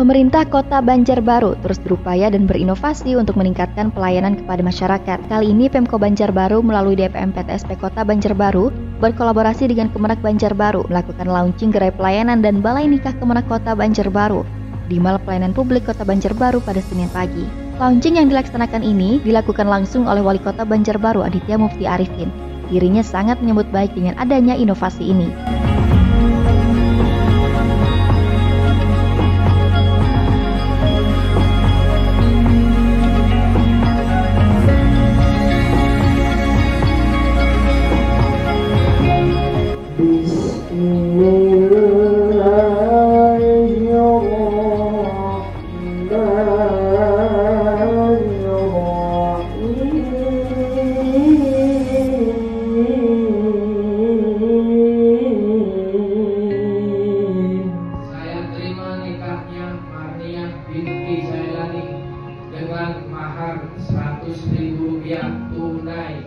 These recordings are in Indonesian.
Pemerintah Kota Banjarbaru terus berupaya dan berinovasi untuk meningkatkan pelayanan kepada masyarakat. Kali ini Pemko Banjarbaru melalui DPM PTSP Kota Banjarbaru berkolaborasi dengan Kemenak Banjarbaru melakukan launching gerai pelayanan dan balai nikah Kemenak Kota Banjarbaru di Mal Pelayanan Publik Kota Banjarbaru pada Senin pagi. Launching yang dilaksanakan ini dilakukan langsung oleh Wali Kota Banjarbaru Aditya Mufti Arifin. Dirinya sangat menyambut baik dengan adanya inovasi ini. 100 ribu rupiah tunai.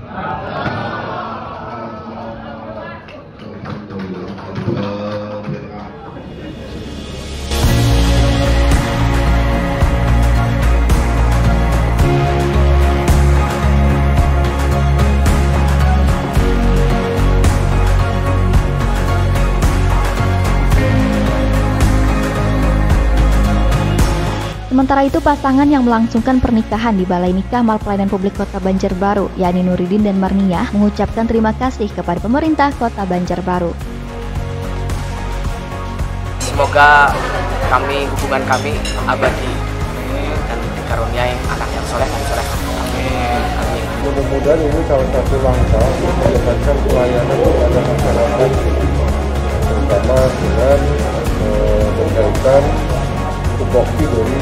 Sementara itu pasangan yang melangsungkan pernikahan di Balai Nikah Mal Pelayanan Publik Kota Banjarbaru, yakni Nuridin dan Marniah, mengucapkan terima kasih kepada pemerintah Kota Banjarbaru. Semoga kami hubungan kami abadi dan dikaruniai anak yang soleh dan soleh. Amin. Mudah-mudahan ini salah satu langkah untuk meningkatkan pelayanan kepada masyarakat,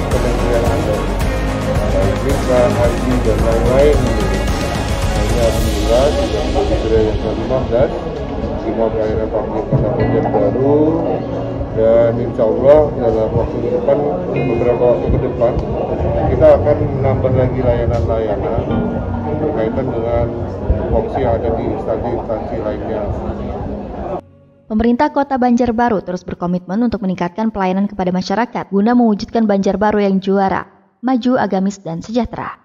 kementerian agama baik fitnah, haji dan lain-lain ini alhamdulillah juga kementerian yang terima dan semua pelayanan publik kota baru dan insya Allah dalam waktu depan beberapa waktu ke depan kita akan menambah lagi layanan-layanan berkaitan dengan tupoksi yang ada di instansi-instansi lainnya. Pemerintah Kota Banjarbaru terus berkomitmen untuk meningkatkan pelayanan kepada masyarakat guna mewujudkan Banjarbaru yang juara, maju, agamis, dan sejahtera.